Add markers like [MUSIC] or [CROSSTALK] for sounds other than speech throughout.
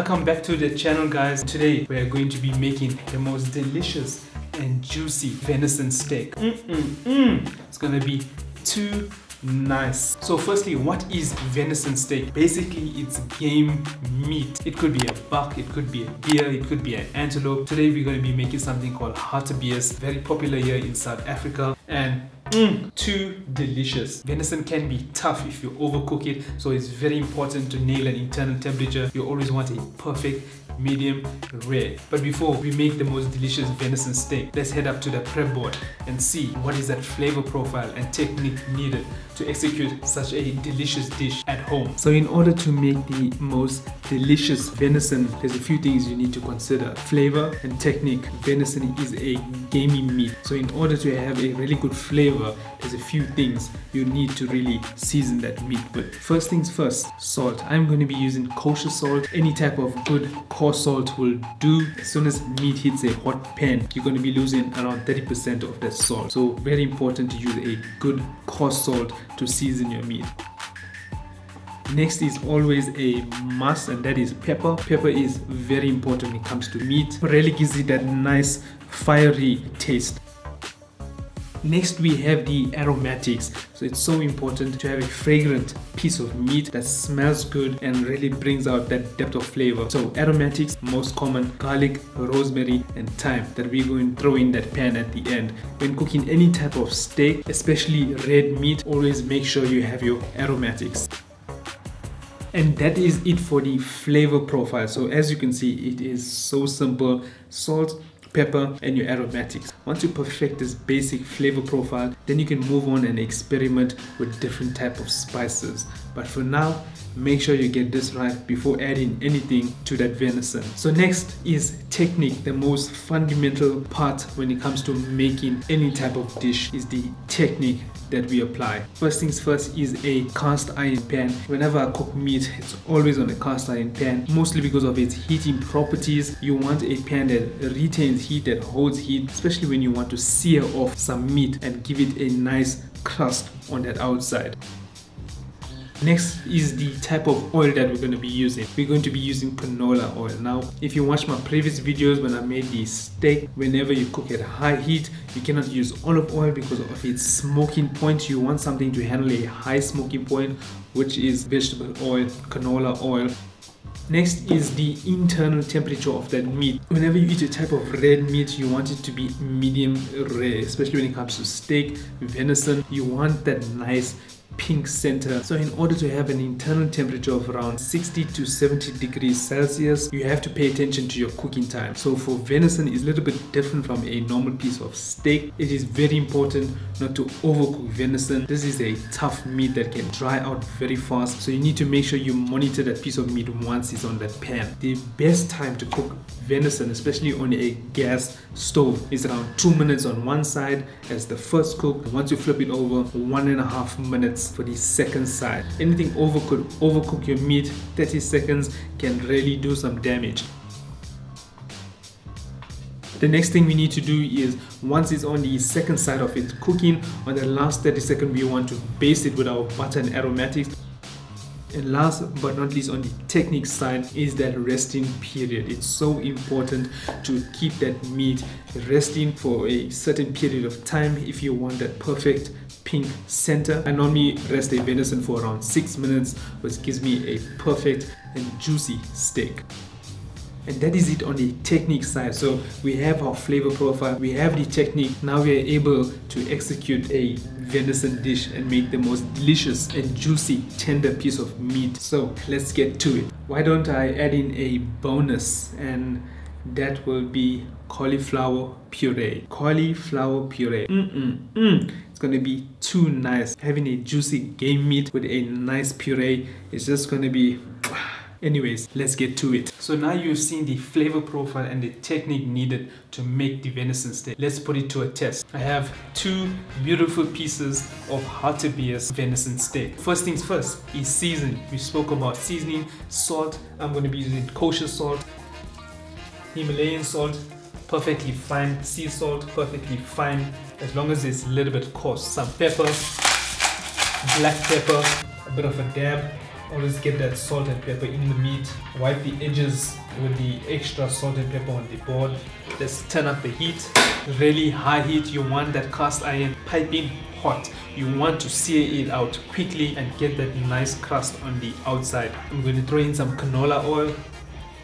Welcome back to the channel guys. Today we are going to be making the most delicious and juicy venison steak. Mm -mm -mm. It's gonna be too nice. So firstly, what is venison steak? Basically, it's game meat. It could be a buck, it could be a deer, it could be an antelope. Today we're going to be making something called hartebeest, very popular here in South Africa and Mm, too delicious. Venison can be tough if you overcook it, so it's very important to nail an internal temperature. You always want a perfect medium rare. But before we make the most delicious venison steak, let's head up to the prep board and see what is that flavor profile and technique needed to execute such a delicious dish at home. So in order to make the most delicious venison, there's a few things you need to consider. Flavor and technique. Venison is a gamey meat. So in order to have a really good flavor, there's a few things you need to really season that meat with. First things first, salt. I'm going to be using kosher salt. Any type of good coarse salt will do. As soon as meat hits a hot pan, you're going to be losing around 30% of that salt. So very important to use a good coarse salt to season your meat. Next is always a must and that is pepper. Pepper is very important when it comes to meat. Really gives it that nice fiery taste. Next we have the aromatics. So it's so important to have a fragrant piece of meat that smells good and really brings out that depth of flavor. So aromatics, most common, garlic, rosemary and thyme that we're going to throw in that pan at the end. When cooking any type of steak, especially red meat, always make sure you have your aromatics and that is it for the flavor profile. So as you can see it is so simple. Salt pepper and your aromatics. Once you perfect this basic flavor profile, then you can move on and experiment with different type of spices. But for now, make sure you get this right before adding anything to that venison. So next is technique. The most fundamental part when it comes to making any type of dish is the technique that we apply. First things first is a cast iron pan. Whenever I cook meat, it's always on a cast iron pan, mostly because of its heating properties. You want a pan that retains heat, that holds heat, especially when you want to sear off some meat and give it a nice crust on that outside. Next is the type of oil that we're going to be using. We're going to be using canola oil. Now, if you watch my previous videos when I made the steak, whenever you cook at high heat, you cannot use olive oil because of its smoking point. You want something to handle a high smoking point, which is vegetable oil, canola oil. Next is the internal temperature of that meat. Whenever you eat a type of red meat, you want it to be medium rare, especially when it comes to steak, venison. You want that nice pink center. So in order to have an internal temperature of around 60 to 70 degrees Celsius, you have to pay attention to your cooking time. So for venison is a little bit different from a normal piece of steak. It is very important not to overcook venison. This is a tough meat that can dry out very fast. So you need to make sure you monitor that piece of meat once it's on the pan. The best time to cook venison, especially on a gas stove, is around two minutes on one side as the first cook. Once you flip it over, one and a half minutes for the second side. Anything over could overcook your meat 30 seconds can really do some damage. The next thing we need to do is once it's on the second side of it cooking, on the last 30 seconds we want to baste it with our butter and aromatics. And last but not least on the technique side is that resting period. It's so important to keep that meat resting for a certain period of time if you want that perfect pink center. I normally rest a venison for around 6 minutes which gives me a perfect and juicy steak. And that is it on the technique side. So we have our flavor profile, we have the technique. Now we are able to execute a venison dish and make the most delicious and juicy tender piece of meat. So let's get to it. Why don't I add in a bonus and that will be cauliflower puree. Cauliflower puree. Mm -mm -mm. It's gonna be too nice. Having a juicy game meat with a nice puree is just gonna be Anyways, let's get to it. So now you've seen the flavor profile and the technique needed to make the venison steak. Let's put it to a test. I have two beautiful pieces of hartebeest venison steak. First things first is seasoning. We spoke about seasoning, salt. I'm going to be using kosher salt, Himalayan salt, perfectly fine, sea salt, perfectly fine, as long as it's a little bit coarse. Some pepper, black pepper, a bit of a dab, Always get that salt and pepper in the meat. Wipe the edges with the extra salt and pepper on the board. Let's turn up the heat. Really high heat. You want that cast iron piping hot. You want to sear it out quickly and get that nice crust on the outside. I'm going to throw in some canola oil,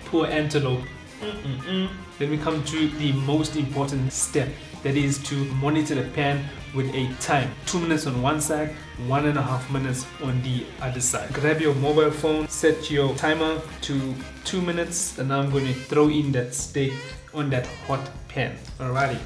pour antelope. -mm -mm. Then we come to the most important step that is to monitor the pan with a time. Two minutes on one side, one and a half minutes on the other side. Grab your mobile phone, set your timer to two minutes, and I'm going to throw in that steak on that hot pan. Alrighty.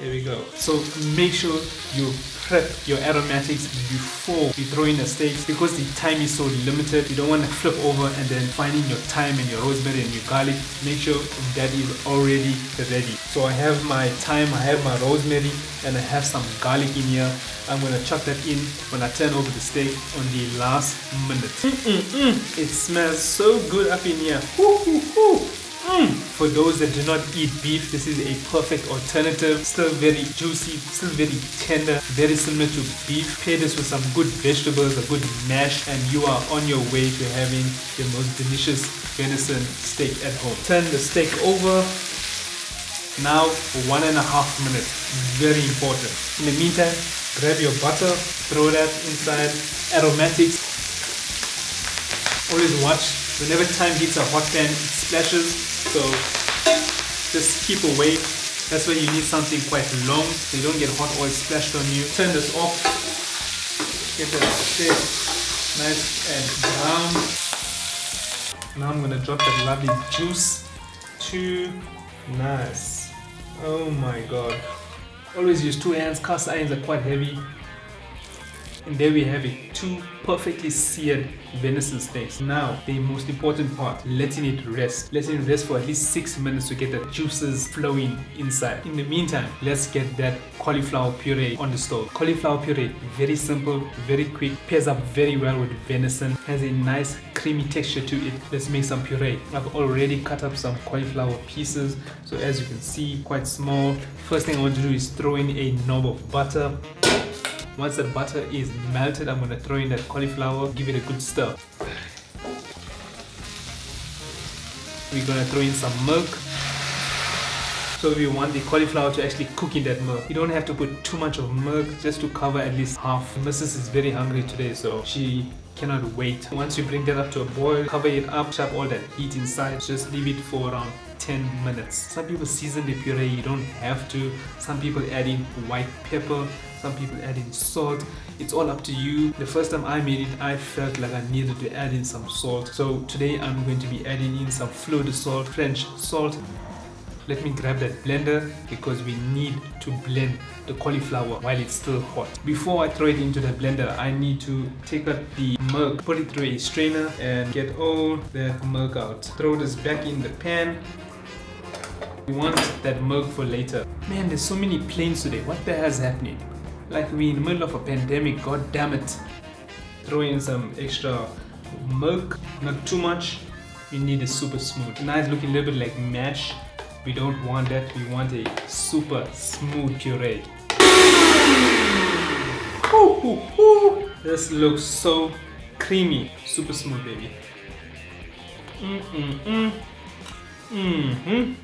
There we go. So make sure you prep your aromatics before you throw in the steaks because the time is so limited. You don't want to flip over and then finding your thyme and your rosemary and your garlic. Make sure that is already ready. So I have my thyme, I have my rosemary, and I have some garlic in here. I'm gonna chuck that in when I turn over the steak on the last minute. Mm -mm -mm. It smells so good up in here. Woo -hoo -hoo. For those that do not eat beef, this is a perfect alternative. Still very juicy, still very tender, very similar to beef. Pair this with some good vegetables, a good mash, and you are on your way to having the most delicious venison steak at home. Turn the steak over. Now for one and a half minutes. Very important. In the meantime, grab your butter, throw that inside. Aromatics. Always watch whenever time hits a hot pan, it splashes so just keep away. That's why you need something quite long so you don't get hot oil splashed on you. Turn this off. Get that steak nice and brown. Now I'm gonna drop that lovely juice. Too nice. Oh my god. Always use two hands. Cast irons are quite heavy. And there we have it, two perfectly seared venison steaks. Now, the most important part, letting it rest. Letting it rest for at least 6 minutes to get the juices flowing inside. In the meantime, let's get that cauliflower puree on the stove. Cauliflower puree, very simple, very quick, pairs up very well with venison, has a nice creamy texture to it. Let's make some puree. I've already cut up some cauliflower pieces, so as you can see, quite small. First thing I want to do is throw in a knob of butter. Once the butter is melted, I'm to throw in that cauliflower, give it a good stir. We're to throw in some milk. So we want the cauliflower to actually cook in that milk. You don't have to put too much of milk just to cover at least half. Mrs. is very hungry today so she cannot wait. Once you bring that up to a boil, cover it up, chop all that heat inside, just leave it for around 10 minutes. Some people season the puree, you don't have to. Some people add in white pepper, some people add in salt. It's all up to you. The first time I made it, I felt like I needed to add in some salt. So today I'm going to be adding in some fleur de salt, French salt. Let me grab that blender because we need to blend the cauliflower while it's still hot. Before I throw it into the blender, I need to take out the milk, put it through a strainer and get all the milk out. Throw this back in the pan we want that milk for later. Man, there's so many planes today. What the hell is happening? Like we in the middle of a pandemic, god damn it. Throw in some extra milk, not too much. You need it super smooth. Nice looking a little bit like mash. We don't want that. We want a super smooth puree. Ooh, ooh, ooh. This looks so creamy. Super smooth, baby. Mm-mm-mm. Mm-hmm.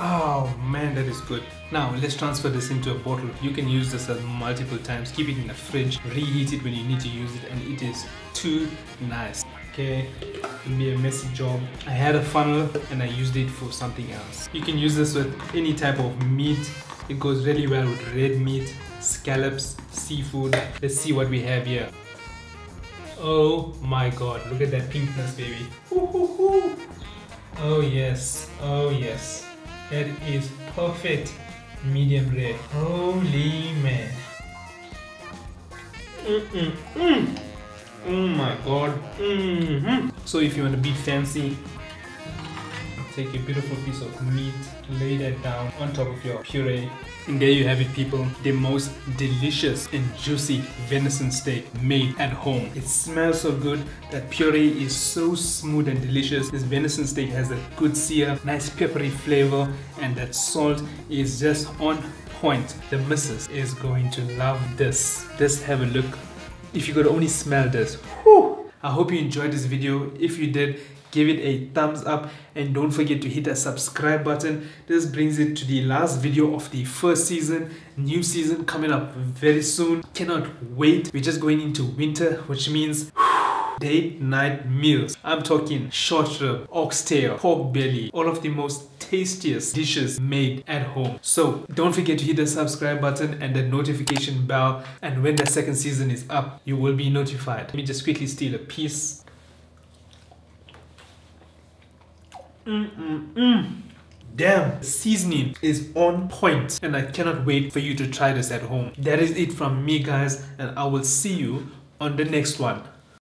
Oh man, that is good. Now let's transfer this into a bottle. You can use this multiple times. Keep it in the fridge. Reheat it when you need to use it and it is too nice. Okay, it'll be a messy job. I had a funnel and I used it for something else. You can use this with any type of meat. It goes really well with red meat, scallops, seafood. Let's see what we have here. Oh my god, look at that pinkness baby. Oh yes, oh yes. That is perfect medium rare. Holy man. Mm -mm -mm. Oh my god. -hmm. So if you want to be fancy, take a beautiful piece of meat, lay that down on top of your puree. And there you have it people, the most delicious and juicy venison steak made at home. It smells so good, that puree is so smooth and delicious. This venison steak has a good sear, nice peppery flavor and that salt is just on point. The missus is going to love this. Just have a look. If you could only smell this, whew, I hope you enjoyed this video. If you did, give it a thumbs up and don't forget to hit that subscribe button. This brings it to the last video of the first season new season coming up very soon. Cannot wait. We're just going into winter which means [SIGHS] date night meals. I'm talking short rib oxtail pork belly all of the most tastiest dishes made at home. So don't forget to hit the subscribe button and the notification bell. And when the second season is up you will be notified. Let me just quickly steal a piece Mm-mm-mm. Damn, seasoning is on point and I cannot wait for you to try this at home. That is it from me guys and I will see you on the next one.